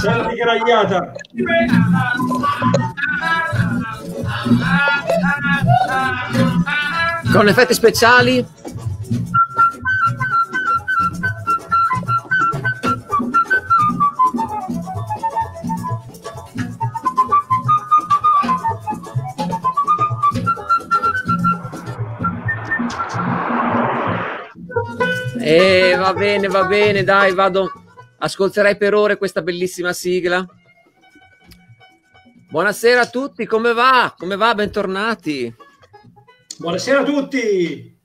C'è la migragliata. Con effetti speciali? E eh, va bene, va bene, dai, vado. Ascolterai per ore questa bellissima sigla. Buonasera a tutti, come va? Come va? Bentornati. Buonasera a tutti.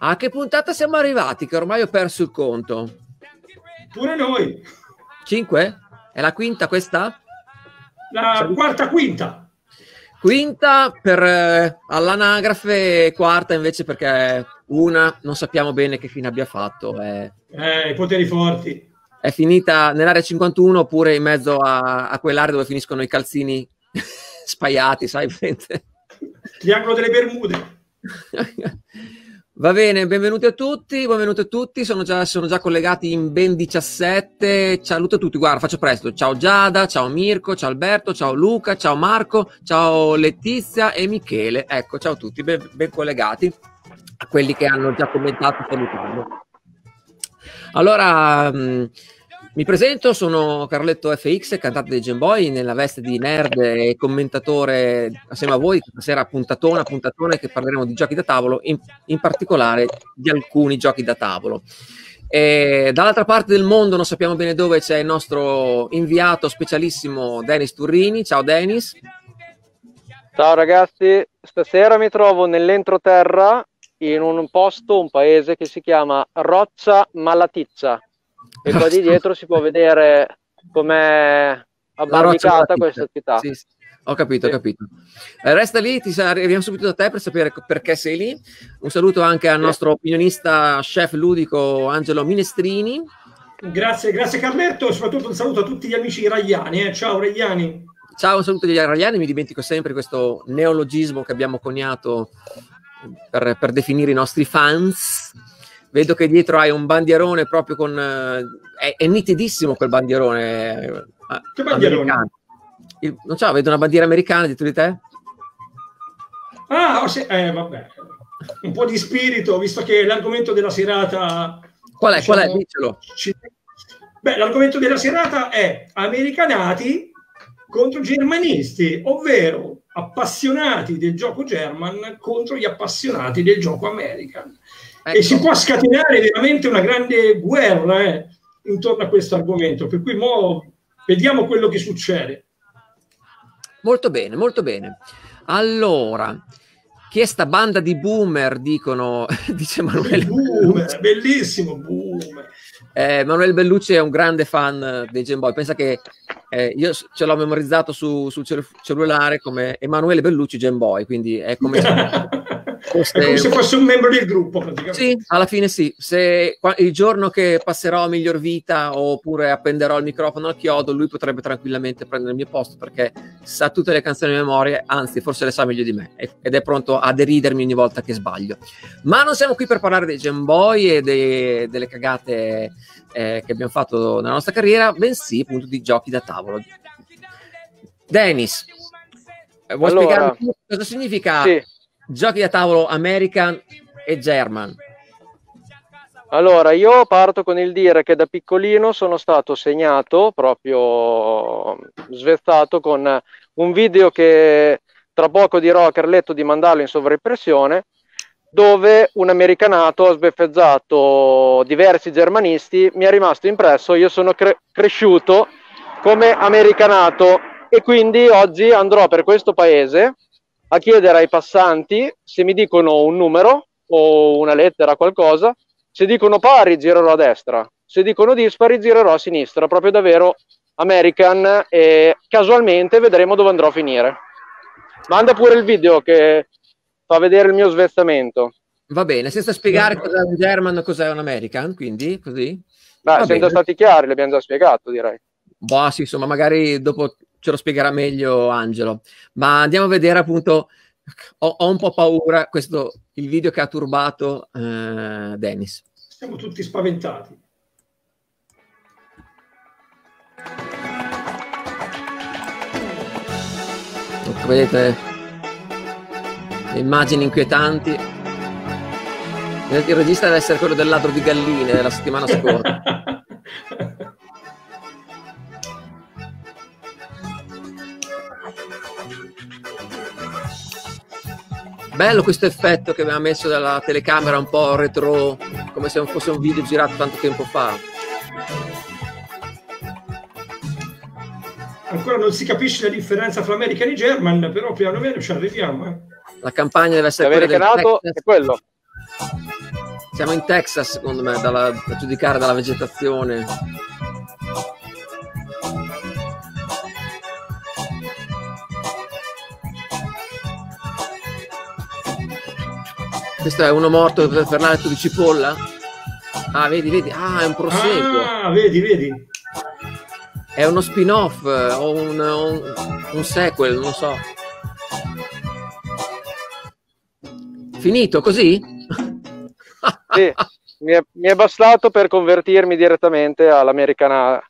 A che puntata siamo arrivati? Che ormai ho perso il conto. Pure noi. Cinque? È la quinta questa? La quarta quinta. Quinta per eh, all'anagrafe, quarta invece perché una non sappiamo bene che fine abbia fatto. È, eh, i poteri forti. È finita nell'area 51 oppure in mezzo a, a quell'area dove finiscono i calzini spaiati, sai? Triangolo delle Bermude. Va bene, benvenuti a tutti, benvenuti a tutti, sono già, sono già, collegati in ben 17, saluto a tutti, guarda faccio presto, ciao Giada, ciao Mirko, ciao Alberto, ciao Luca, ciao Marco, ciao Letizia e Michele, ecco ciao a tutti, ben, ben collegati, a quelli che hanno già commentato salutando. Allora, mh, mm, mi presento, sono Carletto FX, cantante dei Gemboy, nella veste di nerd e commentatore assieme a voi, stasera puntatona, puntatone che parleremo di giochi da tavolo, in, in particolare di alcuni giochi da tavolo. E dall'altra parte del mondo, non sappiamo bene dove, c'è il nostro inviato specialissimo Denis Turrini. Ciao Denis. Ciao ragazzi, stasera mi trovo nell'entroterra in un posto, un paese che si chiama Roccia Malaticcia e qua di dietro si può vedere com'è abbarbicata questa città. Sì, sì. Ho capito, sì. ho capito. Eh, resta lì, ti arriviamo subito da te per sapere perché sei lì. Un saluto anche al nostro opinionista, chef ludico Angelo Minestrini. Grazie, grazie Carletto e soprattutto un saluto a tutti gli amici iragliani. Eh. Ciao Ragliani. Ciao, un saluto agli iragliani, mi dimentico sempre questo neologismo che abbiamo coniato per, per definire i nostri fans vedo che dietro hai un bandierone proprio con... Eh, è, è, nitidissimo quel bandierone. Eh, che bandierone? Il, non so, vedo una bandiera americana dietro di te? Ah, oh, sì, eh, vabbè. Un po' di spirito, visto che l'argomento della serata... Qual è? Diciamo, Qual è? Dicelo. Ci... Beh, l'argomento della serata è americanati contro germanisti, ovvero appassionati del gioco German contro gli appassionati del gioco American. Ecco. E si può scatenare veramente una grande guerra eh, intorno a questo argomento. Per cui mo vediamo quello che succede. Molto bene, molto bene. Allora, chi è sta banda di boomer? Dicono, dice Emanuele. Boomer, bellissimo boomer. Eh, Emanuele Bellucci è un grande fan dei Game Boy. Pensa che eh, io ce l'ho memorizzato su, sul cellulare come Emanuele Bellucci Game Boy, quindi è come fosse... È come se fosse un membro del gruppo praticamente. Sì, alla fine sì. Se il giorno che passerò a miglior vita oppure appenderò il microfono al chiodo, lui potrebbe tranquillamente prendere il mio posto perché sa tutte le canzoni a memoria, anzi forse le sa meglio di me ed è pronto a deridermi ogni volta che sbaglio. Ma non siamo qui per parlare dei Game Boy e dei, delle cagate eh, che abbiamo fatto nella nostra carriera, bensì appunto di giochi da tavolo. Dennis, eh, vuoi allora, spiegare cosa significa sì giochi da tavolo American e German. Allora, io parto con il dire che da piccolino sono stato segnato, proprio svezzato, con un video che tra poco dirò a Carletto di mandarlo in sovraimpressione, dove un americanato ha sbeffeggiato diversi germanisti, mi è rimasto impresso, io sono cre- cresciuto come americanato e quindi oggi andrò per questo paese a chiedere ai passanti se mi dicono un numero o una lettera, qualcosa. Se dicono pari, girerò a destra. Se dicono dispari, girerò a sinistra. Proprio davvero American e casualmente vedremo dove andrò a finire. Manda pure il video che fa vedere il mio svezzamento. Va bene, senza spiegare cos'è un German, cos'è un American, quindi così? Beh, siamo già stati chiari, l'abbiamo già spiegato, direi. Boh, sì, insomma, magari dopo ce lo spiegherà meglio Angelo. Ma andiamo a vedere appunto ho, ho, un po' paura, questo il video che ha turbato eh, Dennis. Siamo tutti spaventati. Ecco, vedete le immagini inquietanti. Il regista deve essere quello del ladro di galline della settimana scorsa. Bello questo effetto che aveva messo dalla telecamera un po' retro, come se non fosse un video girato tanto tempo fa. Ancora non si capisce la differenza fra American e German, però piano piano ci arriviamo. Eh. La campagna deve essere L'americanato è quello. Siamo in Texas, secondo me, dalla, da giudicare dalla vegetazione. Questo è uno morto per, l'alto di cipolla? Ah, vedi, vedi. Ah, è un proseguo. Ah, vedi, vedi. È uno spin-off eh, o un, un, un sequel, non so. Finito così? sì, mi è, mi è, bastato per convertirmi direttamente all'americana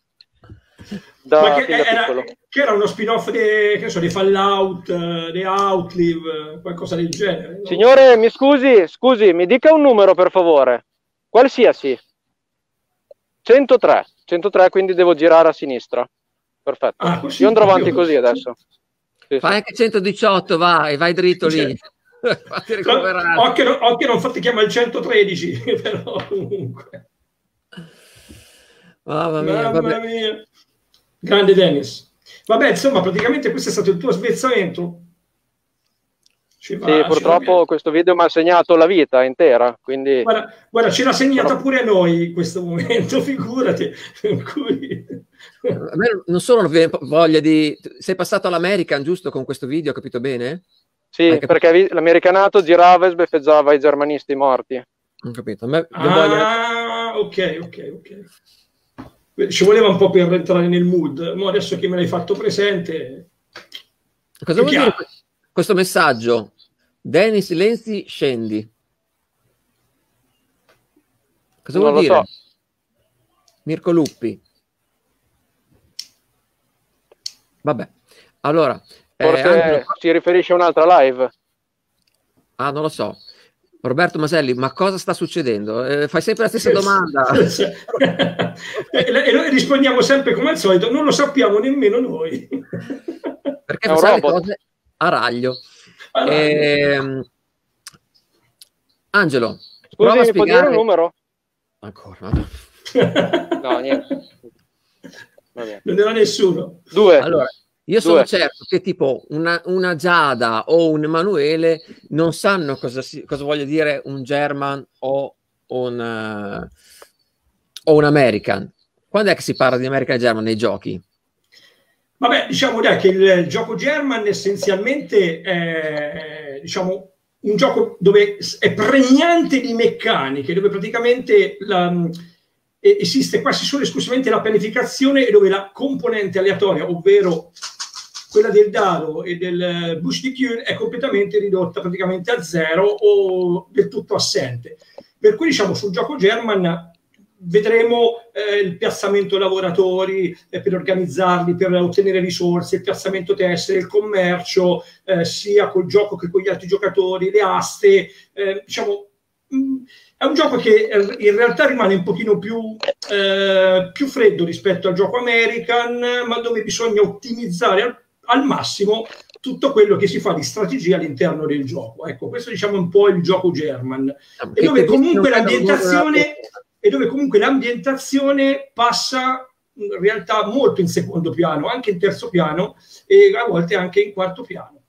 da, che, era, che, era, uno spin-off di, so, di Fallout, uh, di Outlive, qualcosa del genere. No? Signore, mi scusi, scusi, mi dica un numero per favore. Qualsiasi. 103. 103, quindi devo girare a sinistra. Perfetto. Ah, Io andrò avanti così adesso. Sì, Fai sì. anche 118, vai, vai dritto lì. Recuperare. Occhio, occhio, non fatti chiamare il 113, però comunque. Mamma mia, Mamma mia. Grande Dennis. Vabbè, insomma, praticamente questo è stato il tuo svezzamento. Ci va, sì, purtroppo questo video mi ha segnato la vita intera. Quindi... Guarda, guarda ce l'ha segnata Però... pure a noi in questo momento, figurati. Cui... A me non solo voglia di... Sei passato all'American, giusto, con questo video, ho capito bene? Sì, perché l'americanato girava e sbeffeggiava i germanisti morti. Ho capito. A me ah, voglia... ok, ok, ok ci voleva un po' per entrare nel mood, ma adesso che me l'hai fatto presente... Cosa vuol chiaro. dire questo messaggio? Dennis Lenzi, scendi. Cosa non vuol dire? So. Mirko Luppi. Vabbè, allora... Eh, Forse eh, Angelo... si riferisce a un'altra live. Ah, non lo so. Roberto Maselli, ma cosa sta succedendo? Eh, fai sempre la stessa domanda. e noi rispondiamo sempre come al solito, non lo sappiamo nemmeno noi. Perché fa le cose a raglio. A raglio. Eh, Angelo, Scusi, prova a spiegare... un numero? Ancora? no, niente. Non era nessuno. Due. Allora, io sono Due. certo che tipo una, una, Giada o un Emanuele non sanno cosa, si, cosa voglia dire un German o un, uh, o un American. Quando è che si parla di American German nei giochi? Vabbè, diciamo dai, che il gioco German essenzialmente è diciamo, un gioco dove è pregnante di meccaniche, dove praticamente la, esiste quasi solo esclusivamente la pianificazione e dove la componente aleatoria, ovvero quella del dado e del bush di Kuhn è completamente ridotta praticamente a zero o del tutto assente. Per cui diciamo sul gioco German vedremo eh, il piazzamento lavoratori eh, per organizzarli, per ottenere risorse, il piazzamento tessere, il commercio, eh, sia col gioco che con gli altri giocatori, le aste, eh, diciamo mm, è un gioco che eh, in realtà rimane un pochino più, eh, più freddo rispetto al gioco American, ma dove bisogna ottimizzare al, al, massimo tutto quello che si fa di strategia all'interno del gioco. Ecco, questo diciamo è un po' il gioco German. Ah, e dove comunque l'ambientazione e dove comunque l'ambientazione passa in realtà molto in secondo piano, anche in terzo piano e a volte anche in quarto piano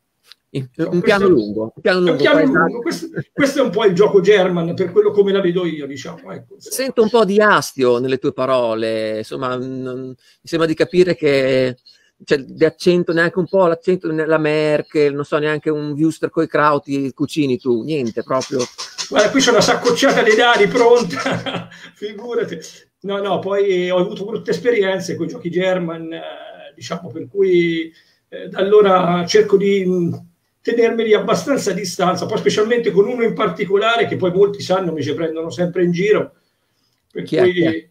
un piano lungo. Un piano lungo, un piano lungo. Questo, questo, è un po' il gioco German, per quello come la vedo io, diciamo. Ecco. Sento un po' di astio nelle tue parole, insomma, non, mi sembra di capire che cioè, di accento neanche un po' l'accento nella Merkel, non so neanche un Wuster coi crauti cucini tu, niente proprio. Guarda, qui c'è una saccocciata dei dadi pronta, figurati. No, no, poi ho avuto brutte esperienze con i giochi German, eh, diciamo, per cui eh, da allora cerco di tenermeli abbastanza a distanza, poi specialmente con uno in particolare che poi molti sanno mi ci prendono sempre in giro. Per Chi cui, è?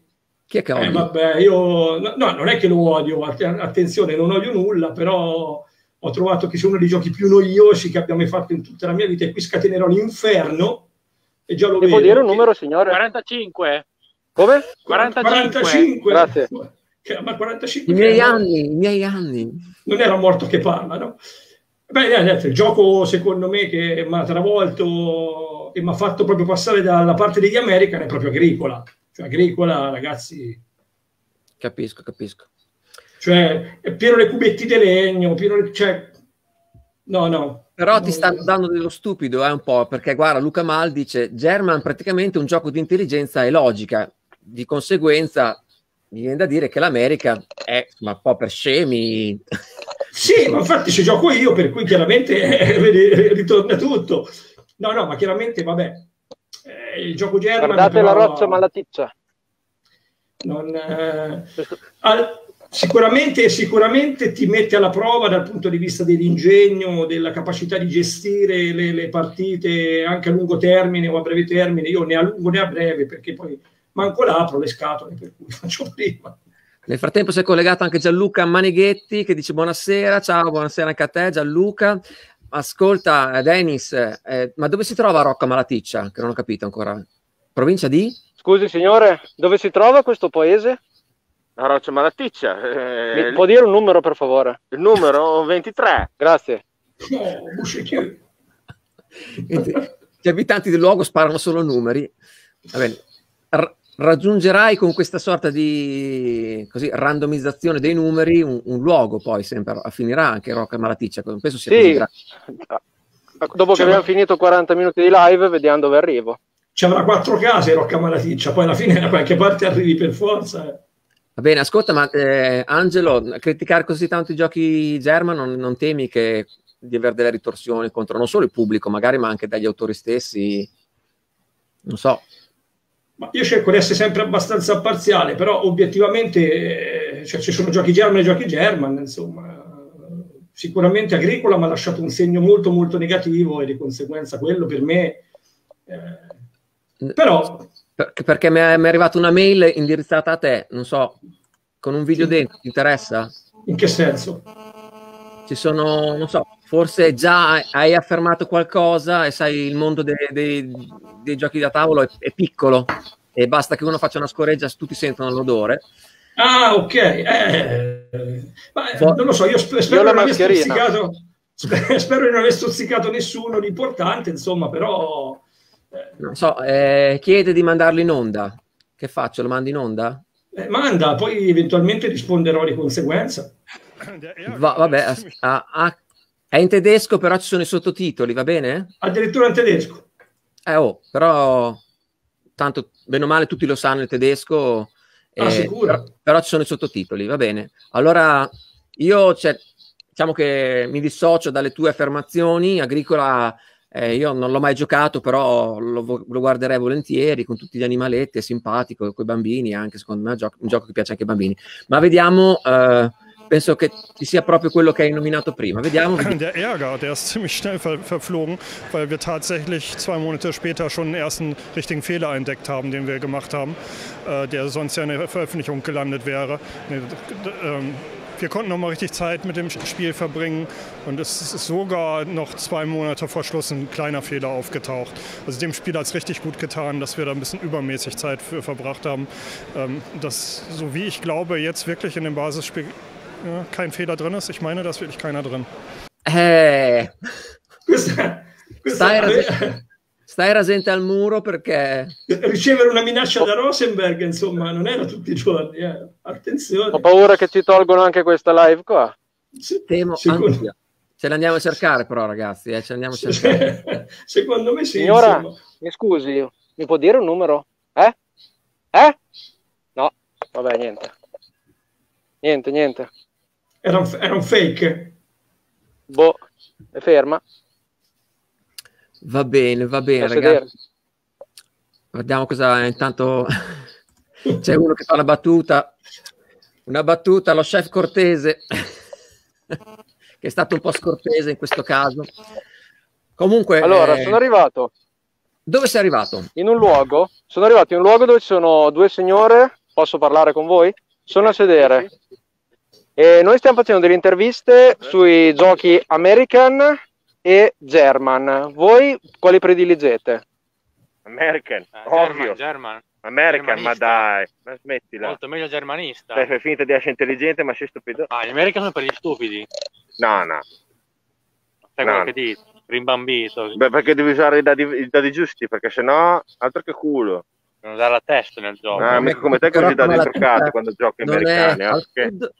Chi è? Che eh, odi? vabbè, io no, no, non è che lo odio, att- attenzione, non odio nulla, però ho trovato che sia uno dei giochi più noiosi che abbia mai fatto in tutta la mia vita e qui scatenerò l'inferno e già lo Mi vedo. dire un numero, signore? 45. Come? 45. 45. Grazie. Che- ma 45 I miei anni, i miei anni. non era morto che parla, no? Beh, eh, detto, il gioco secondo me che mi ha travolto e mi ha fatto proprio passare dalla parte degli American è proprio Agricola. Cioè, Agricola, ragazzi, Capisco, capisco. cioè, è pieno di cubetti di legno, pieno di... Cioè, no, no. Però ti stanno dando dello stupido, eh, un po', perché guarda, Luca Mal dice German praticamente un gioco di intelligenza e logica. Di conseguenza, mi viene da dire che l'America è ma un po' per scemi. Sì, ma infatti ci gioco io, per cui chiaramente eh, ritorna tutto. No, no, ma chiaramente, vabbè, eh, il gioco German... Guardate la però- roccia malaticcia. non, eh, al- sicuramente, sicuramente ti mette alla prova dal punto di vista dell'ingegno, della capacità di gestire le, le partite anche a lungo termine o a breve termine. Io né a lungo né a breve, perché poi manco l'apro le scatole, per cui faccio prima. Nel frattempo si è collegato anche Gianluca Maneghetti che dice buonasera, ciao, buonasera anche a te Gianluca. Ascolta, Denis, eh, ma dove si trova Rocca Malaticcia? Che non ho capito ancora. Provincia di? Scusi, signore, dove si trova questo paese? La roccia malaticcia. eh, Mi può dire un numero, per favore? il numero 23. Grazie. Gli abitanti del luogo sparano solo numeri. Va bene. R- raggiungerai con questa sorta di così, randomizzazione dei numeri un, un luogo, poi sempre finirà anche Rocca Malaticcia. Penso sia Sì, dopo che Cioè, abbiamo ma- finito 40 minuti di live, vediamo dove arrivo. ci avrà quattro case Rocca Malaticcia, poi alla fine da qualche parte arrivi per forza. eh. Va bene, ascolta, ma eh, Angelo, criticare così tanto i giochi German non, non temi che di avere delle ritorsioni contro non solo il pubblico, magari, ma anche dagli autori stessi? Non so. Ma io cerco di essere sempre abbastanza parziale, però obiettivamente eh, cioè, ci sono giochi German e giochi German, insomma. Sicuramente Agricola mi ha lasciato un segno molto molto negativo e di conseguenza quello per me... eh, però Per- perché mi è, mi è arrivata una mail indirizzata a te, non so, con un video dentro, ti interessa? in che senso? Ci sono, non so, forse già hai affermato qualcosa e sai il mondo dei, dei- dei giochi da tavolo è, è piccolo e basta che uno faccia una scoreggia, tutti sentono l'odore. Ah, ok. eh, ma, non lo so, io sp- spero, di non spero di non aver stuzzicato nessuno di importante, insomma, però... eh, Non so, eh, chiede di mandarlo in onda. Che faccio? Lo mando in onda? eh, manda, poi eventualmente risponderò di conseguenza. Va- vabbè, as- ah, ah, è in tedesco, però ci sono i sottotitoli, va bene? Addirittura in tedesco. Eh, oh, però tanto bene o male tutti lo sanno il tedesco, Ah, eh, sicuro. però, però ci sono i sottotitoli, va bene. Allora io cioè, diciamo che mi dissocio dalle tue affermazioni, Agricola eh, io non l'ho mai giocato, però lo, lo guarderei volentieri con tutti gli animaletti, è simpatico, con i bambini anche, secondo me è un gioco, un gioco che piace anche ai bambini. Ma vediamo, eh, penso che ci sia proprio quello che hai nominato prima, vediamo. Der Ärger, der ist ziemlich schnell ver verflogen, weil wir tatsächlich zwei Monate später schon den ersten richtigen Fehler entdeckt haben, den wir gemacht haben, äh, der sonst ja in der Veröffentlichung gelandet wäre. Nee, ähm, wir konnten noch mal richtig Zeit mit dem Spiel verbringen und es ist sogar noch zwei Monate vor Schluss ein kleiner Fehler aufgetaucht. Also dem Spiel hat es richtig gut getan, dass wir da ein bisschen übermäßig Zeit für verbracht haben. Ähm, dass, so wie ich glaube, jetzt wirklich in dem Basisspiel ja, kein Fehler drin ist. Ich meine, da ist wirklich keiner drin. Eh, Stai rase- stai rasente al muro perché... ricevere una minaccia da Rosenberg, insomma, non era tutti i giorni. eh. Ho Attenzione. paura che ci tolgono anche questa live qua. Se- Temo secondo, anch'io. Ce l'andiamo a cercare però ragazzi, eh, ce l'andiamo a cercare. secondo me sì. Signora, insomma. mi scusi, mi può dire un numero? Eh? Eh? No, vabbè, niente. Niente, niente. Era un, era un fake. Boh, è ferma. Va bene, va bene ragazzi. Guardiamo cosa intanto c'è uno che fa la battuta. Una battuta allo chef cortese che che è stato un po' scortese in questo caso. Comunque, Allora, eh, sono arrivato dove sei arrivato? in un luogo, sono arrivato in un luogo dove ci sono due signore, posso parlare con voi? Sono a sedere. E noi stiamo facendo delle interviste sui giochi American e German. Voi quali prediligete? American, Eh, ovvio. German, German. American, ma dai, ma smettila. Molto meglio germanista. Dai, fai finta di essere intelligente, ma sei stupido. Ah, gli American sono per gli stupidi. No, no. Sai No. quello che dici? Rimbambito. Beh, perché devi usare i dadi, i dadi giusti, perché sennò altro che culo. Non usare la testa nel gioco. Ah, mica come te che usi i dadi truccati quando giochi Non è americani. al sud.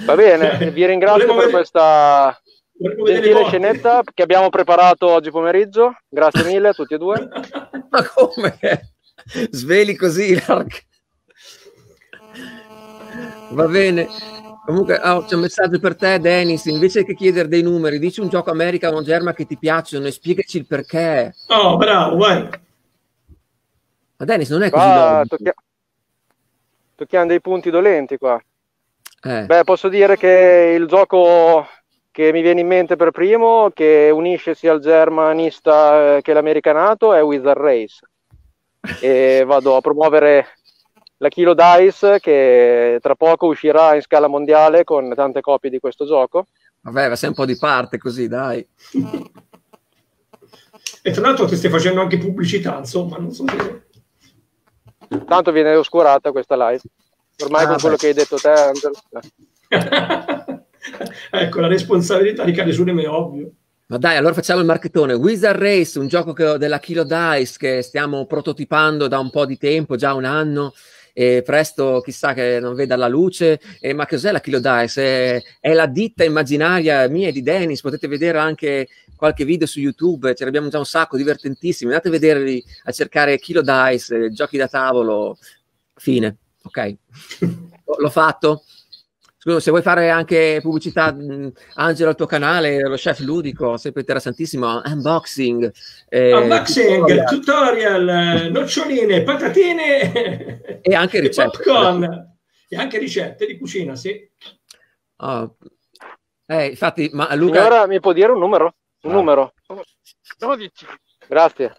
Va bene, vi ringrazio Volevo per vedere- questa gentile scenetta che abbiamo preparato oggi pomeriggio. Grazie mille a tutti e due. Ma come? Sveli così l'arc. Va bene. Comunque oh, c'è un messaggio per te, Dennis. Invece che chiedere dei numeri, dici un gioco American o German che ti piacciono e spiegaci il perché. Oh, bravo, vai. Ma Dennis non è così logico. tocchia- tocchiamo dei punti dolenti qua. Eh, Beh, posso dire che il gioco che mi viene in mente per primo, che unisce sia il germanista eh, che l'americanato, è Wizard Race. E vado a promuovere la Kilo Dice che tra poco uscirà in scala mondiale con tante copie di questo gioco. vabbè, va sei un po' di parte così, dai. E tra l'altro ti stai facendo anche pubblicità, insomma, non so se... Tanto viene oscurata questa live. Ormai Ah, con quello beh. che hai detto te, Angelo. ecco, la responsabilità ricade su di me, ovvio. Ma dai, allora facciamo il marchettone. Wizard Race, un gioco che- della Kilo Dice che stiamo prototipando da un po' di tempo, già un anno, e presto chissà che non veda la luce. E, ma cos'è la Kilo Dice? È, è la ditta immaginaria mia e di Dennis. Potete vedere anche qualche video su YouTube, ce ne abbiamo già un sacco, divertentissimi. Andate a vederli, a cercare Kilo Dice, giochi da tavolo, fine. Ok, l'ho fatto. Scusa, se vuoi fare anche pubblicità, mh, Angelo, al tuo canale, lo chef ludico, sempre interessantissimo, unboxing. eh, Unboxing, tutorial, tutorial, noccioline, patatine E anche ricette. popcorn. E anche ricette di cucina, sì. Oh. Eh, infatti, ma Luca, Signora, mi può dire un numero? Un Ah. numero. 12. Grazie.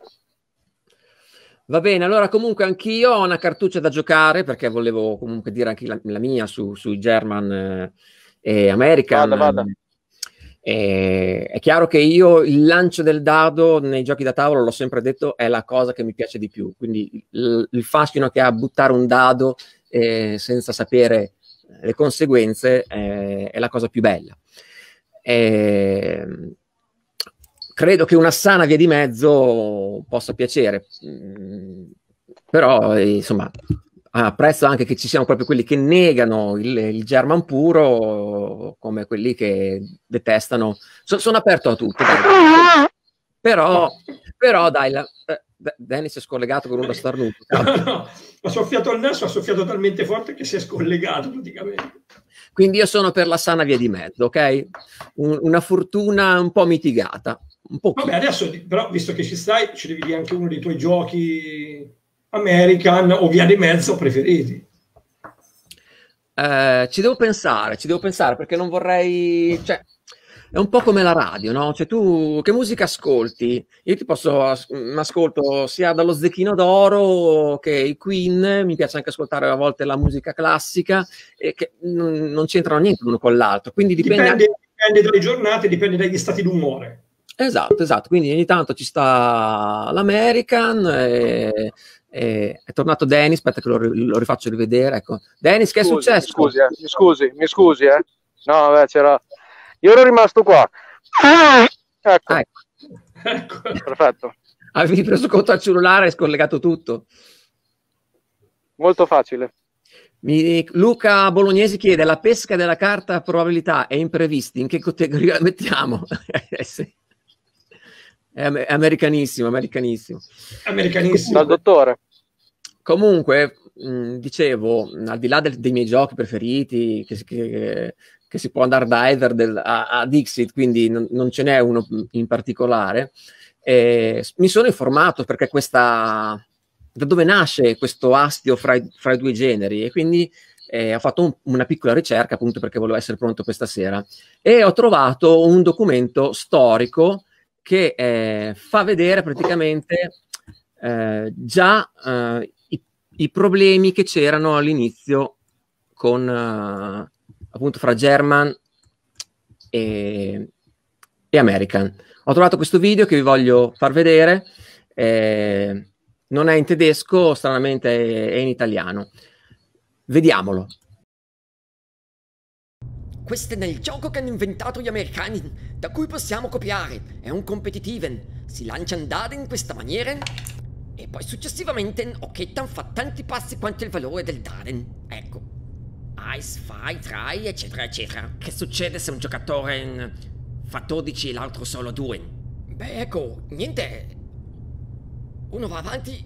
Va bene, allora comunque anch'io ho una cartuccia da giocare, perché volevo comunque dire anche la, la mia su, sui German eh, e American. Vada, vada. Eh, è chiaro che io il lancio del dado nei giochi da tavolo, l'ho sempre detto, è la cosa che mi piace di più. Quindi il, il fascino che ha buttare un dado eh, senza sapere le conseguenze eh, è la cosa più bella. Eh, credo che una sana via di mezzo possa piacere, Mm, però eh, insomma apprezzo anche che ci siano proprio quelli che negano il, il German puro come quelli che detestano. So- sono aperto a tutto. dai. Però, però dai, la, eh, Dennis è scollegato con uno starnuto. No, no, ha soffiato al naso, ha soffiato talmente forte che si è scollegato praticamente. Quindi io sono per la sana via di mezzo, ok? Un- una fortuna un po' mitigata. Un po'. Vabbè, adesso però, visto che ci stai, ci devi dire anche uno dei tuoi giochi American o via di mezzo preferiti. Eh, ci devo pensare, ci devo pensare perché non vorrei, cioè, è un po' come la radio, no? Cioè, tu che musica ascolti? Io ti posso, as- mi ascolto sia dallo Zecchino d'Oro che i Queen, mi piace anche ascoltare a volte la musica classica, e che non, non c'entrano niente l'uno con l'altro, quindi dipende. Dipende, dipende dalle giornate, dipende dagli stati d'umore. Esatto, esatto, quindi ogni tanto ci sta l'American, e- e- è tornato Dennis, aspetta che lo, lo rifaccio rivedere, ecco. Dennis, che è successo? Mi scusi, eh, mi scusi, mi scusi, eh. No, vabbè, c'era... Io ero rimasto qua. Ecco, Ah, ecco. Ecco. perfetto. Avevi preso conto al cellulare e scollegato tutto. Molto facile. Mi- Luca Bolognesi chiede: la pesca della carta probabilità e imprevisti, in che categoria la mettiamo? Eh, sì. È, am- è americanissimo, americanissimo. Americanissimo. Dal dottore. Comunque, mh, dicevo, al di là del- dei miei giochi preferiti, che, si- che- che si può andare da Ether del- a, a Dixit, quindi non, non ce n'è uno in particolare, eh, mi sono informato perché questa, da dove nasce questo astio fra i, fra i due generi e quindi E ho fatto un- una piccola ricerca appunto perché volevo essere pronto questa sera e ho trovato un documento storico che eh, fa vedere praticamente eh, già eh, i, i problemi che c'erano all'inizio con eh, appunto fra German e, e American. Ho trovato questo video che vi voglio far vedere. eh, non è in tedesco, stranamente è, è in italiano. Vediamolo. Questo è nel gioco che hanno inventato gli americani, da cui possiamo copiare. È un competitiven. Si lanciano dadi in questa maniera e poi successivamente Okettan fa tanti passi quanto il valore del Daden. Ecco. Ice, Fai, Try, eccetera, eccetera. Che succede se un giocatore fa 12 e l'altro solo 2? Beh, ecco, niente. Uno va avanti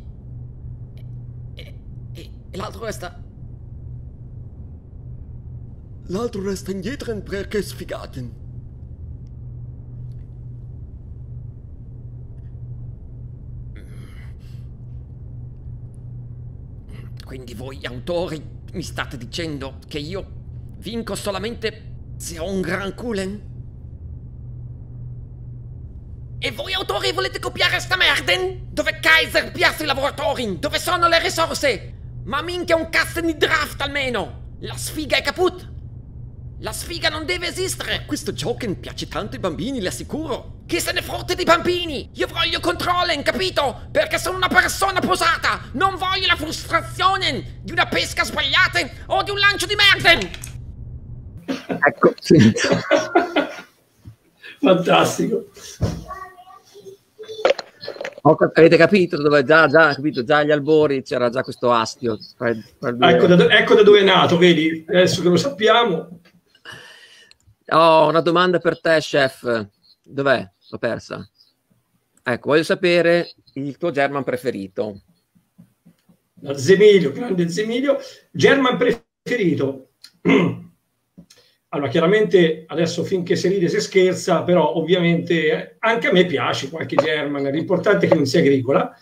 e, e- e l'altro resta... L'altro resta indietro perché è sfigato. Quindi voi autori mi state dicendo che io vinco solamente se ho un gran culen? E voi autori volete copiare sta merden? Dove Kaiser piazza i lavoratori? Dove sono le risorse? Ma minchia un cazzo di draft almeno! La sfiga è caput! La sfiga non deve esistere! Questo gioco piace tanto ai bambini, le assicuro! Chi se ne fotte dei bambini? Io voglio controllen, capito? Perché sono una persona posata! Non voglio la frustrazione di una pesca sbagliata o di un lancio di merda! Ecco, sì. Fantastico. Cap- avete capito dove già, già, capito, già agli albori c'era già questo astio. tra- tra Ecco da, do- ecco da dove è nato, vedi? Adesso che lo sappiamo. Ho una domanda per te, chef. Dov'è? L'ho persa. Ecco, voglio sapere il tuo German preferito. Zemilio, grande Zemilio. German preferito. Allora, chiaramente adesso finché si ride si scherza, però ovviamente anche a me piace qualche German, l'importante è che non sia agricola,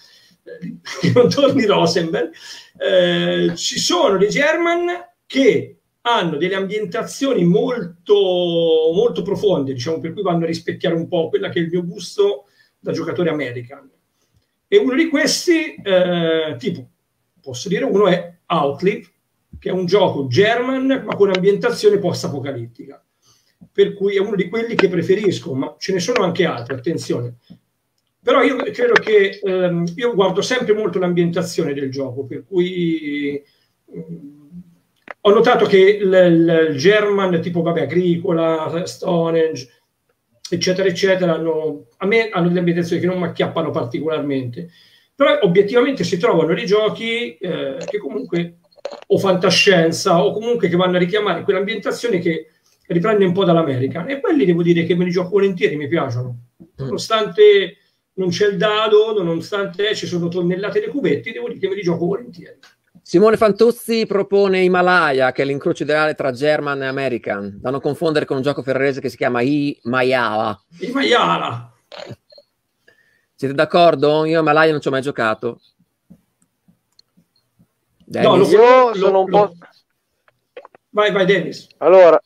che non torni Rosenberg. Eh, ci sono dei German che hanno delle ambientazioni molto, molto profonde, diciamo, per cui vanno a rispecchiare un po' quella che è il mio gusto da giocatore American. E uno di questi, eh, tipo, posso dire, uno è Outlive, che è un gioco German ma con ambientazione post-apocalittica. Per cui è uno di quelli che preferisco, ma ce ne sono anche altri, attenzione. Però io credo che ehm, io guardo sempre molto l'ambientazione del gioco, per cui mm, ho notato che il, il- German, tipo vabbè, agricola, Stonehenge, eccetera, eccetera, hanno, a me hanno delle ambientazioni che non mi acchiappano particolarmente. Però obiettivamente si trovano dei giochi eh, che comunque o fantascienza o comunque che vanno a richiamare quell'ambientazione che riprende un po' dall'America. E quelli devo dire che me li gioco volentieri, mi piacciono. Nonostante non c'è il dado nonostante ci sono tonnellate di cubetti devo dire che me li gioco volentieri Simone Fantuzzi propone Himalaya, che è l'incrocio ideale tra German e American, da non confondere con un gioco ferrarese che si chiama Himalaya. il maiala Siete d'accordo? Io Himalaya non ci ho mai giocato. No, lo- Io sono un po'... vai vai Dennis Allora,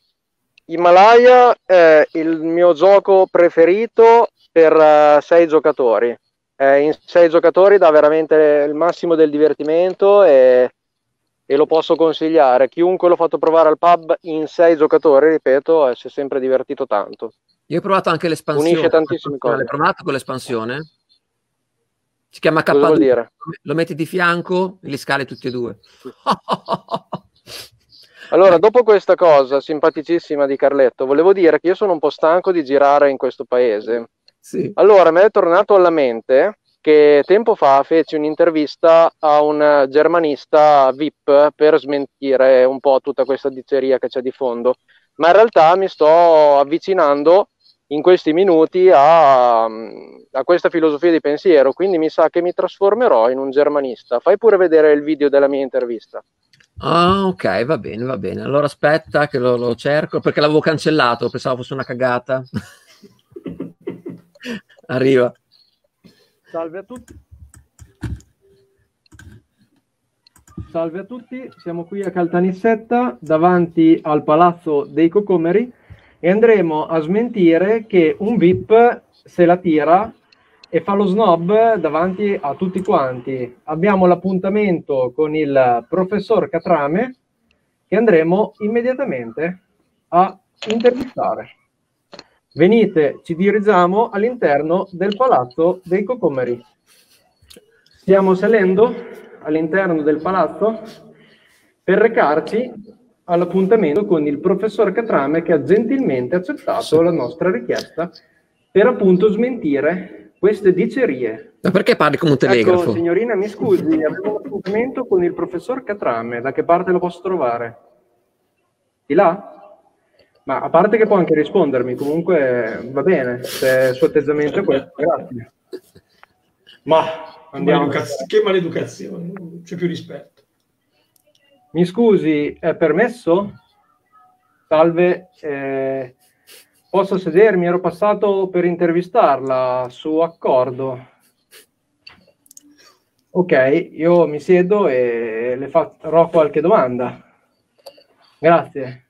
Himalaya è il mio gioco preferito per eh, sei giocatori. Eh, in sei giocatori dà veramente il massimo del divertimento e, e lo posso consigliare. Chiunque l'ho fatto provare al pub in sei giocatori, ripeto, eh, si è sempre divertito tanto. Io ho provato anche l'espansione. Unisce tantissime cose. L'hai provato con l'espansione? Si chiama Cosa vuol K2. dire? Lo metti di fianco e li scali tutti e due. Allora, dopo questa cosa simpaticissima di Carletto, volevo dire che io sono un po' stanco di girare in questo paese. Sì. Allora, mi è tornato alla mente che tempo fa feci un'intervista a un germanista VIP per smentire un po' tutta questa diceria che c'è di fondo, ma in realtà mi sto avvicinando in questi minuti a, a questa filosofia di pensiero, quindi mi sa che mi trasformerò in un germanista. Fai pure vedere il video della mia intervista. Ah, ok, va bene, va bene. Allora aspetta che lo, lo cerco perché l'avevo cancellato, pensavo fosse una cagata. Arriva. Salve a tutti. salve a tutti, siamo qui a Caltanissetta davanti al Palazzo dei Cocomeri e andremo a smentire che un VIP se la tira e fa lo snob davanti a tutti quanti. Abbiamo l'appuntamento con il professor Catrame che andremo immediatamente a intervistare. Venite, ci dirigiamo all'interno del Palazzo dei Cocomeri. Stiamo salendo all'interno del palazzo per recarci all'appuntamento con il professor Catrame che ha gentilmente accettato la nostra richiesta per appunto smentire queste dicerie. Ma perché parli come un telegrafo? Ecco, signorina, mi scusi, abbiamo un appuntamento con il professor Catrame. Da che parte lo posso trovare? Di là? Ma a parte che può anche rispondermi, comunque va bene, se il suo atteggiamento è questo, grazie. Ma andiamo. Maleducaz- che maleducazione, c'è più rispetto. Mi scusi, è permesso? Salve, eh, posso sedermi? Ero passato per intervistarla su accordo. Ok, io mi siedo e le farò qualche domanda. Grazie.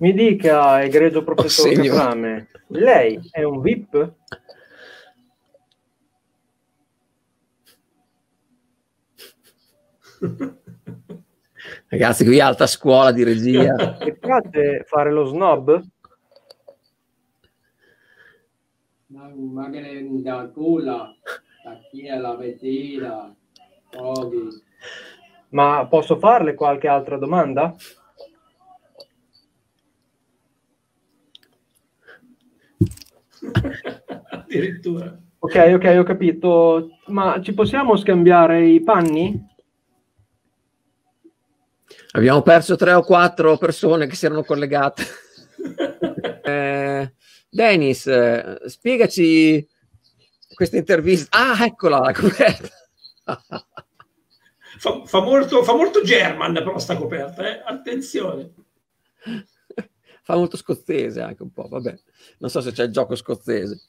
Mi dica, egregio professor Oh. Caprame, lei è un VIP? Ragazzi, qui alta scuola di regia. E piace fare lo snob? Magari da culla, da chi è la vettina, Ogi. Ma posso farle qualche altra domanda? Addirittura. Ok, ok, ho capito. Ma ci possiamo scambiare i panni? Abbiamo perso tre o quattro persone che si erano collegate. Eh, Dennis, spiegaci questa intervista. Ah, eccola la coperta. Fa, fa molto, fa molto German però sta coperta, eh? attenzione. Fa molto scozzese anche un po', vabbè. Non so se c'è il gioco scozzese.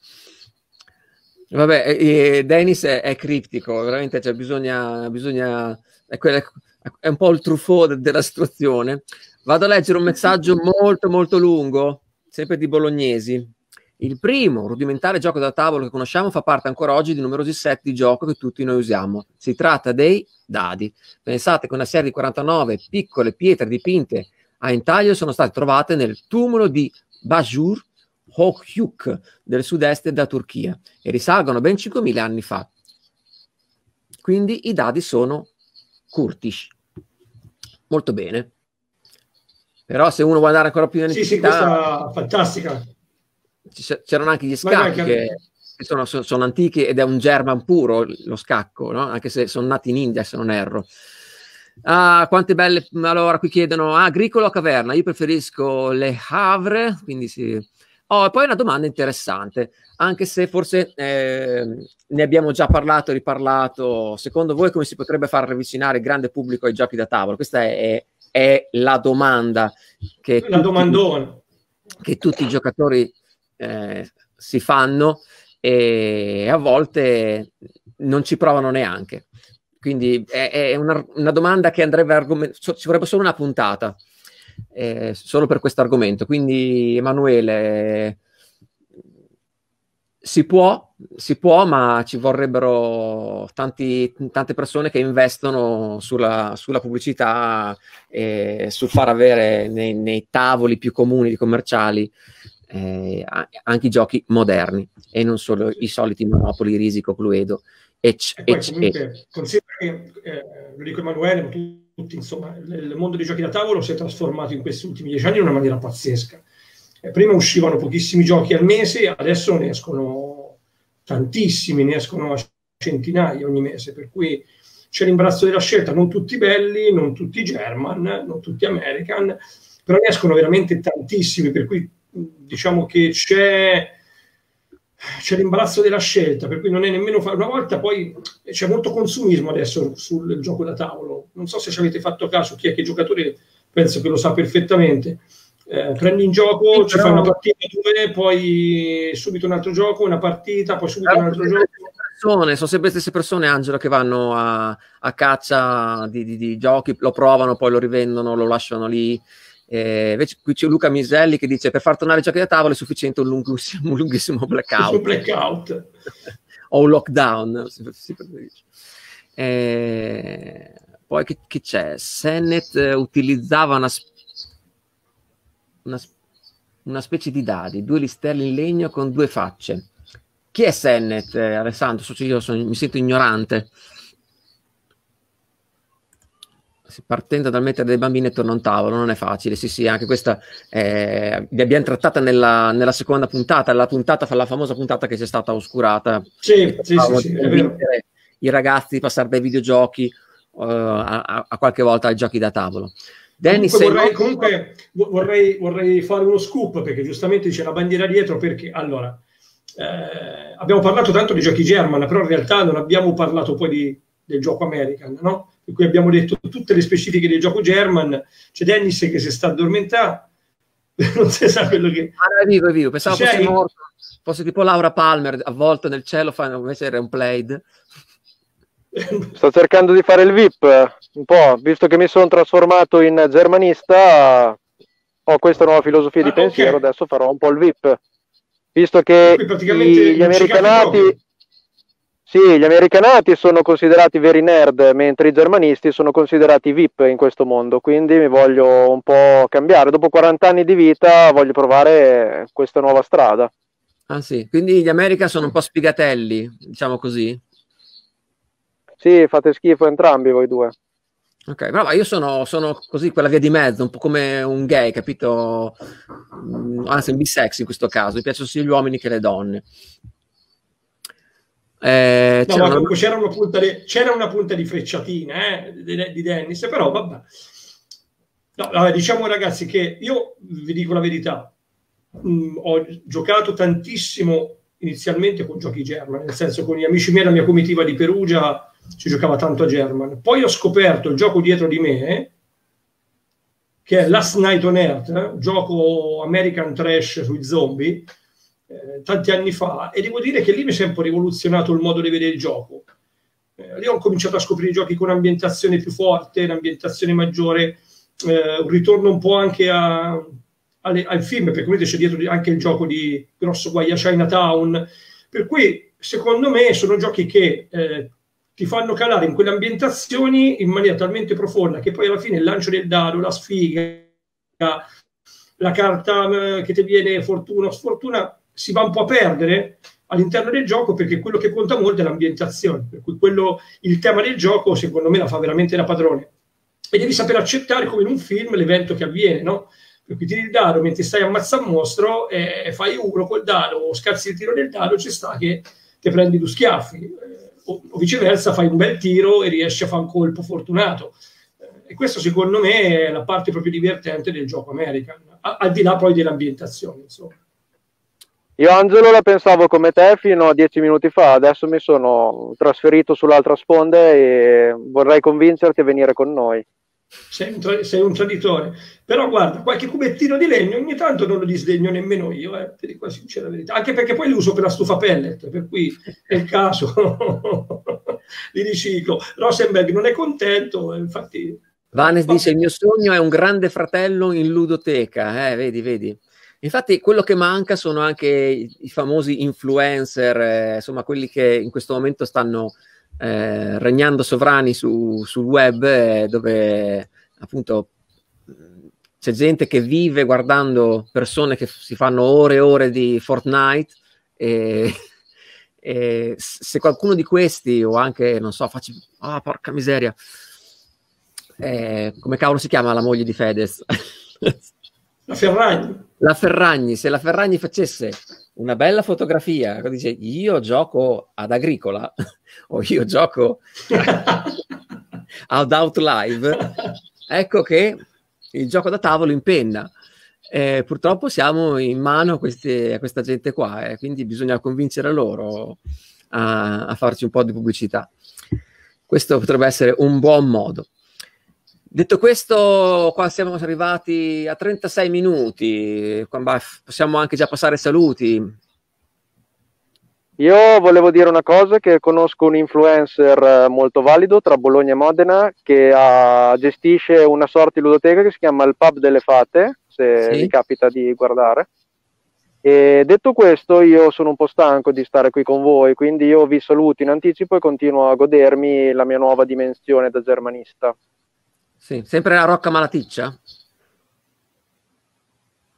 Vabbè, eh, Dennis è, è criptico, veramente cioè, bisogna, bisogna è, quella- è un po' il truffo de- della situazione. Vado a leggere un messaggio molto molto lungo, sempre di bolognesi. Il primo rudimentale gioco da tavolo che conosciamo fa parte ancora oggi di numerosi set di gioco che tutti noi usiamo. Si tratta dei dadi. Pensate che una serie di 49 piccole pietre dipinte a intaglio sono state trovate nel tumulo di Bajur Hokyuk del sud-est della Turchia e risalgono ben 5.000 anni fa. Quindi i dadi sono Kurdish. Molto bene. Però se uno vuole andare ancora più in Sì, sì, antichità, questa fantastica. c'erano anche gli scacchi che, che sono, sono- sono antichi ed è un German puro lo scacco, no? anche se sono nati in India se non erro. Ah, quante belle. Allora, qui chiedono ah, agricolo o caverna. Io preferisco le Havre, quindi sì. Oh, e poi una domanda interessante, anche se forse eh, ne abbiamo già parlato e riparlato. Secondo voi come si potrebbe far avvicinare il grande pubblico ai giochi da tavolo? Questa è, è la domanda che La tutti- che tutti i giocatori eh, si fanno e a volte non ci provano neanche. Quindi è, è una, una domanda che andrebbe argomen- so- ci vorrebbe solo una puntata eh, solo per questo argomento. Quindi, Emanuele, si può, si può, ma ci vorrebbero tanti- tante persone che investono sulla, sulla pubblicità e sul far avere nei, nei tavoli più comuni di commerciali eh, anche i giochi moderni e non solo i soliti Monopoli, Risico, Cluedo, ec, E poi ec. comunque considera che, eh, lo dico Emanuele, ma tu- tutti, insomma, il, mondo dei giochi da tavolo si è trasformato in questi ultimi dieci anni in una maniera pazzesca. Eh, prima uscivano pochissimi giochi al mese, adesso ne escono tantissimi, ne escono a centinaia ogni mese, per cui c'è l'imbarazzo della scelta, non tutti belli, non tutti German, non tutti American, però ne escono veramente tantissimi, per cui diciamo che c'è c'è l'imbarazzo della scelta, per cui non è nemmeno fa- una volta poi c'è molto consumismo adesso sul gioco da tavolo. Non so se ci avete fatto caso, chi è che giocatore penso che lo sa perfettamente. Eh, prendi in gioco, Sì, ci però- fai una partita, due, poi subito un altro gioco, una partita, poi subito un altro gioco. persone, sono sempre le stesse persone, Angelo, che vanno a, a caccia di, di- di giochi, lo provano, poi lo rivendono, lo lasciano lì. Eh, invece qui c'è Luca Miselli che dice per far tornare i giochi da tavolo è sufficiente un lunghissimo, un lunghissimo blackout Su blackout. o un lockdown. si- si preferisce. Eh, poi che, che c'è? Sennett eh, utilizzava una, sp- una, sp- una specie di dadi, due listelli in legno con due facce. Chi è Sennett, eh, Alessandro? So io sono- mi sento ignorante. Partendo dal mettere dei bambini attorno a un tavolo non è facile, sì, sì, anche questa eh, vi abbiamo trattata nella, nella seconda puntata, la puntata, la famosa puntata che c'è stata oscurata. Sì, sì, sì, sì, è I ragazzi di passare dai videogiochi eh, a, a- qualche volta ai giochi da tavolo. Dennis, Comunque comunque vo- vorrei, vorrei fare uno scoop perché giustamente c'è la bandiera dietro perché allora eh, abbiamo parlato tanto di giochi German però in realtà non abbiamo parlato poi di- del gioco American no? per cui abbiamo detto tutte le specifiche del gioco German c'è Dennis che si sta addormentando non si sa quello che Ah, è vivo, è vivo. Pensavo fosse morto. Fosse tipo Laura Palmer avvolta nel cielo, fa- invece era un plaid. Sto cercando di fare il VIP un po', visto che mi sono trasformato in germanista, ho questa nuova filosofia di Ah, pensiero, adesso farò un po' il VIP. Visto che gli americanati, proprio. Sì, gli americanati sono considerati veri nerd, mentre i germanisti sono considerati VIP in questo mondo, quindi mi voglio un po' cambiare. Dopo 40 anni di vita voglio provare questa nuova strada. Ah sì, quindi gli American sono un po' sfigatelli, diciamo così. Sì, fate schifo entrambi voi due. Ok, però io sono, sono così, quella via di mezzo, un po' come un gay, capito? Mm, Anzi, un bisex in questo caso, mi piacciono sia gli uomini che le donne. Eh, No, c'era una- c'era una punta di, c'era una punta di frecciatina eh, di, di Dennis, però vabbè. No, vabbè, diciamo ragazzi che io vi dico la verità, mh, ho giocato tantissimo inizialmente con giochi German, nel senso con gli amici miei, la mia comitiva di Perugia si giocava tanto a German. Poi ho scoperto il gioco dietro di me, che è Last Night on Earth, gioco American Trash sui zombie, eh, tanti anni fa, e devo dire che lì mi è sempre rivoluzionato il modo di vedere il gioco. Eh, lì ho cominciato a scoprire giochi con un'ambientazione più forte, un'ambientazione maggiore, eh, un ritorno un po' anche a- alle- al film, perché come c'è dietro anche il gioco di Grosso Guai a Chinatown, per cui secondo me sono giochi che eh, ti fanno calare in quelle ambientazioni in maniera talmente profonda che poi alla fine il lancio del dado, la sfiga, la carta eh, che ti viene fortuna o sfortuna si va un po' a perdere all'interno del gioco perché quello che conta molto è l'ambientazione, per cui quello, il tema del gioco secondo me la fa veramente da padrone e devi saper accettare come in un film l'evento che avviene, no? Per cui tiri il dado mentre stai ammazzando un mostro e fai uno col dado o scazzi il tiro del dado, ci sta che ti prendi due schiaffi eh, o, o viceversa fai un bel tiro e riesci a fare un colpo fortunato. Eh, E questo secondo me è la parte proprio divertente del gioco American, a- al di là poi dell'ambientazione, insomma. Io Angelo la pensavo come te fino a dieci minuti fa, adesso mi sono trasferito sull'altra sponda e vorrei convincerti a venire con noi. Sei un, tra- sei un traditore. Però guarda, qualche cubettino di legno ogni tanto non lo disdegno nemmeno io, eh, ti dico la sincera verità. Anche perché poi li uso per la stufa pellet, per cui è il caso li riciclo. Rosenberg non è contento, eh, infatti... Vanes dice: Il mio sogno è un grande fratello in ludoteca. Eh, vedi, vedi. Infatti, quello che manca sono anche i, famosi influencer, eh, insomma, quelli che in questo momento stanno eh, regnando sovrani su- sul web, eh, dove appunto c'è gente che vive guardando persone che si fanno ore e ore di Fortnite. E, e se qualcuno di questi, o anche non so, faccio. Ah, porca miseria eh, come cavolo si chiama la moglie di Fedez? La Ferragni. la Ferragni, se la Ferragni facesse una bella fotografia, dice io gioco ad Agricola o io gioco ad Outlive, ecco che il gioco da tavolo impenna. Eh, purtroppo siamo in mano a, queste- a questa gente qua, eh, quindi bisogna convincere loro a, a farci un po' di pubblicità. Questo potrebbe essere un buon modo. Detto questo, qua siamo arrivati a 36 minuti, possiamo anche già passare saluti. Io volevo dire una cosa, che conosco un influencer eh, molto valido tra Bologna e Modena che ha- gestisce una sorta di ludoteca che si chiama il Pub delle Fate, se Sì. vi capita di guardare. E detto questo, io sono un po' stanco di stare qui con voi, quindi io vi saluto in anticipo e continuo a godermi la mia nuova dimensione da germanista. Sì, sempre la Rocca Malaticcia?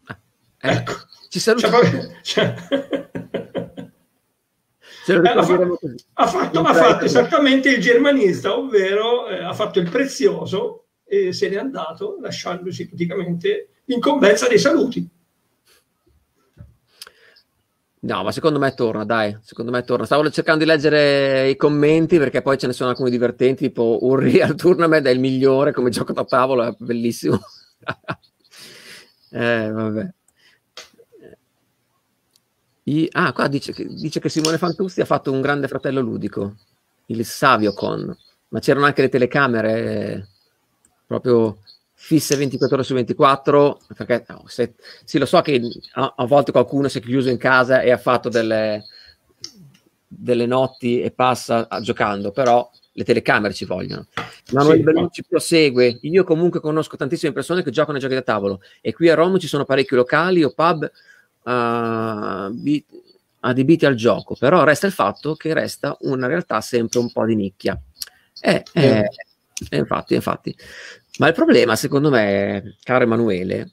Ah, eh, Ecco. Ci saluta. Cioè, proprio- cioè- Eh, fa- ha fatto, ha fatto esattamente il germanista, ovvero eh, ha fatto il prezioso e se n'è andato lasciandosi praticamente l'incombenza dei saluti. No, ma secondo me torna, dai, secondo me torna. Stavo cercando di leggere i commenti perché poi ce ne sono alcuni divertenti, tipo un Real Tournament è il migliore come gioco da tavolo, è bellissimo. eh, vabbè. I- ah, qua dice dice che Simone Fantuzzi ha fatto un grande fratello ludico, il Saviocon, ma c'erano anche le telecamere eh, proprio fisse 24 ore su 24, perché no, se- sì, lo so che a, a volte qualcuno si è chiuso in casa e ha fatto delle, delle notti e passa a- giocando, però le telecamere ci vogliono. Manuel Sì, Bellucci prosegue. Io comunque conosco tantissime persone che giocano ai giochi da tavolo e qui a Roma ci sono parecchi locali o pub bi- adibiti al gioco, però resta il fatto che resta una realtà sempre un po' di nicchia. Eh, eh, infatti, infatti. Ma il problema, secondo me, caro Emanuele,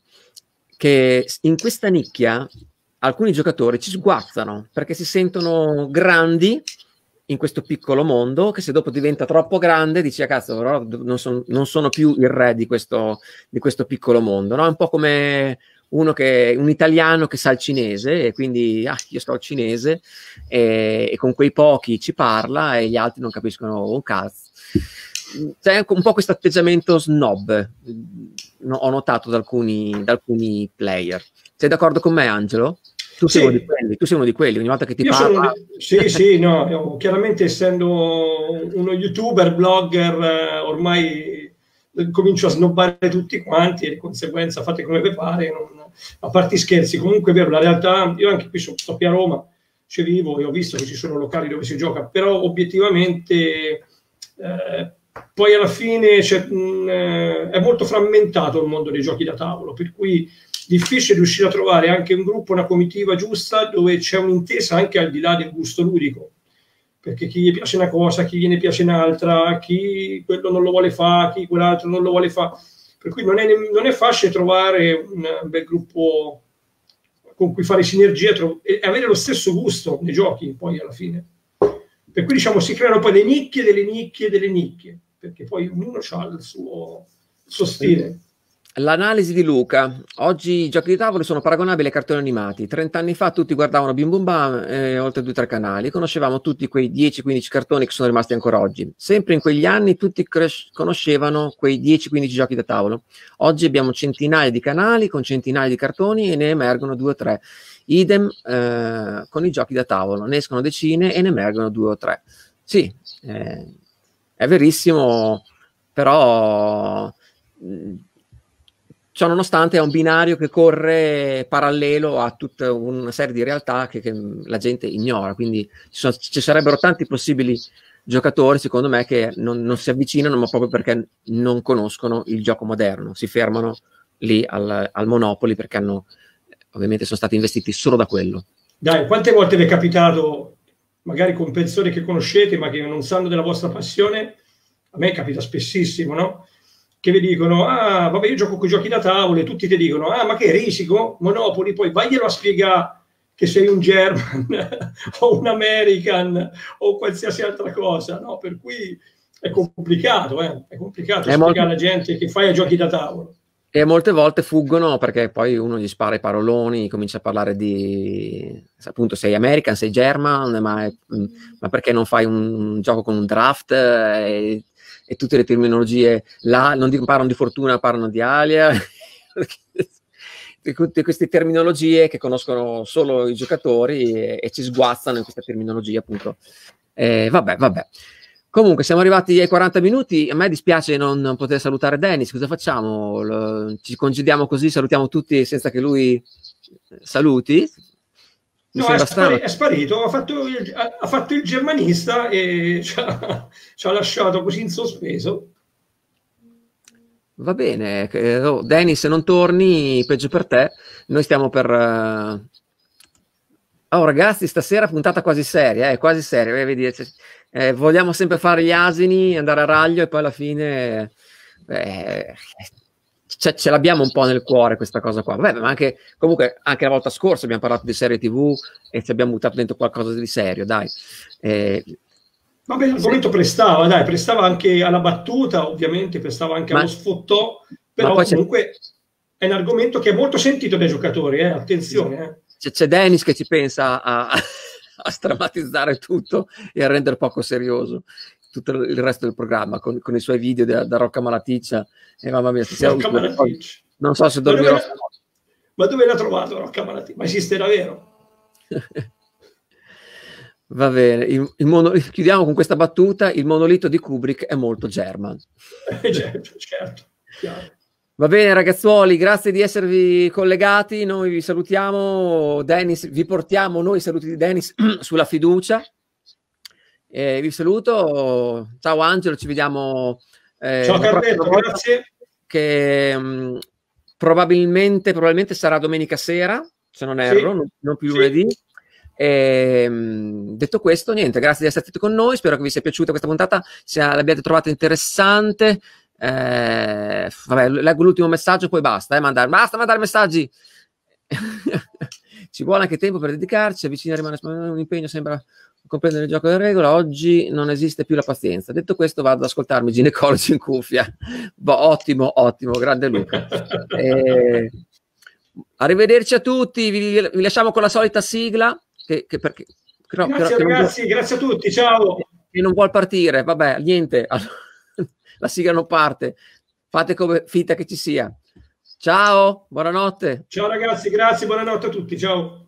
che in questa nicchia alcuni giocatori ci sguazzano perché si sentono grandi in questo piccolo mondo che se dopo diventa troppo grande dici, "Ah, cazzo, non, son- non sono più il re di questo, di questo piccolo mondo, no? È un po' come che, un italiano che sa il cinese e quindi, ah, io sto al cinese e, e con quei pochi ci parla e gli altri non capiscono un cazzo. C'è un po' questo atteggiamento snob, no- ho notato da alcuni, da alcuni player. Sei d'accordo con me, Angelo? Tu sei, Sì. uno di quelli, tu sei uno di quelli, ogni volta che ti Io parla... sono, sì, sì, no, io chiaramente essendo uno youtuber, blogger, eh, ormai comincio a snobbare tutti quanti e di conseguenza fate come vi pare, non- a parte scherzi, comunque è vero, la realtà, io anche qui so- sto qui a Roma, ci vivo e ho visto che ci sono locali dove si gioca, però obiettivamente eh, poi alla fine c'è, mh, eh, è molto frammentato il mondo dei giochi da tavolo, per cui difficile riuscire a trovare anche un gruppo, una comitiva giusta dove c'è un'intesa anche al di là del gusto ludico. Perché chi gli piace una cosa, chi gliene piace un'altra, chi quello non lo vuole fare, chi quell'altro non lo vuole fare. Per cui non è, non è facile trovare un bel gruppo con cui fare sinergia e avere lo stesso gusto nei giochi, poi alla fine. Per cui diciamo si creano poi le nicchie delle nicchie delle nicchie, perché poi ognuno ha il suo, il suo stile. L'analisi di Luca. Oggi i giochi di tavolo sono paragonabili ai cartoni animati. 30 anni fa tutti guardavano Bim Bum Bam e oltre due o tre canali. Conoscevamo tutti quei 10-15 cartoni che sono rimasti ancora oggi. Sempre in quegli anni tutti cres- conoscevano quei 10-15 giochi da tavolo. Oggi abbiamo centinaia di canali con centinaia di cartoni e ne emergono due o tre. Idem eh, con i giochi da tavolo. Ne escono decine e ne emergono due o tre. Sì, eh, è verissimo, però... mh, Ciò nonostante è un binario che corre parallelo a tutta una serie di realtà che, che la gente ignora, quindi ci, sono- ci sarebbero tanti possibili giocatori, secondo me, che non, non si avvicinano, ma proprio perché non conoscono il gioco moderno, si fermano lì al, al Monopoli perché hanno, ovviamente sono stati investiti solo da quello. Dai, quante volte vi è capitato, magari con persone che conoscete ma che non sanno della vostra passione? A me capita spessissimo, no? Che vi dicono, ah, vabbè, io gioco con i giochi da tavolo e tutti ti dicono, ah, ma che risico? Monopoli, poi vaglielo a spiegare che sei un German o un American o qualsiasi altra cosa, no? Per cui è complicato, eh? È complicato È spiegare molto- alla gente che fai a giochi da tavolo. E molte volte fuggono perché poi uno gli spara i paroloni, comincia a parlare di appunto sei American, sei German, ma, è- ma perché non fai un gioco con un draft e, e tutte le terminologie là, non dico, parlano di fortuna, parlano di alia, tutte queste terminologie che conoscono solo i giocatori e, e ci sguazzano in queste terminologie appunto. Eh, vabbè, vabbè. Comunque, siamo arrivati ai 40 minuti. A me dispiace non, non poter salutare Dennis. Cosa facciamo? Lo- ci congediamo così, salutiamo tutti senza che lui eh, No, è, spari- è, sparito, ha fatto, il, ha fatto, il, germanista e ci ha, ci ha, lasciato così in sospeso. Va bene, oh, Danny, se non torni, peggio per te. Noi stiamo per... Uh... Oh ragazzi, stasera puntata quasi seria, eh, quasi seria, eh, vedi, cioè, eh, vogliamo sempre fare gli asini, andare a raglio e poi alla fine... Eh, ce, ce, l'abbiamo un po' nel cuore questa cosa qua. Vabbè, ma anche comunque anche la volta scorsa abbiamo parlato di serie TV e ci abbiamo buttato dentro qualcosa di serio, dai. Eh, Vabbè, l'argomento sì. prestava, dai, prestava anche alla battuta, ovviamente, prestava anche ma, allo sfottò, però comunque è un argomento che è molto sentito dai giocatori, eh? attenzione. Eh. C'è, c'è Dennis che ci pensa a, a strammatizzare tutto e a rendere poco serioso tutto il resto del programma con, con i suoi video da, da Rocca Malaticcia e mamma mia Rocca Malaticcia. non so se dormirò ma dove, ma dove l'ha trovato Rocca Malaticcia? ma esiste davvero? Va bene, il, il mono, chiudiamo con questa battuta, il monolito di Kubrick è molto German. certo, certo, chiaro. Va bene ragazzuoli, grazie di esservi collegati, noi vi salutiamo, Dennis, vi portiamo noi saluti di Dennis sulla fiducia e vi saluto, ciao Angelo, ci vediamo. Eh, ciao Carletto, grazie. Che mh, mm, probabilmente, probabilmente sarà domenica sera, se non erro, sì. non, non, più lunedì. Sì. E, mh, mm, detto questo, niente, grazie di essere stati con noi. Spero che vi sia piaciuta questa puntata, se l'abbiate trovata interessante. Eh, vabbè, leggo l'ultimo messaggio, poi basta, eh, mandare, basta mandare messaggi. Ci vuole anche tempo per dedicarci, avvicina rimane un impegno, sembra comprendere il gioco delle regole, oggi non esiste più la pazienza. Detto questo, vado ad ascoltarmi ginecologi in cuffia. Boh, ottimo, ottimo, grande Luca. E... Arrivederci a tutti, vi, vi, lasciamo con la solita sigla. Che, che perché, però, grazie però, ragazzi, vuol... grazie a tutti, ciao. E non vuol partire, vabbè, niente, la sigla non parte. Fate come finta che ci sia. Ciao, buonanotte. Ciao ragazzi, grazie, buonanotte a tutti, ciao.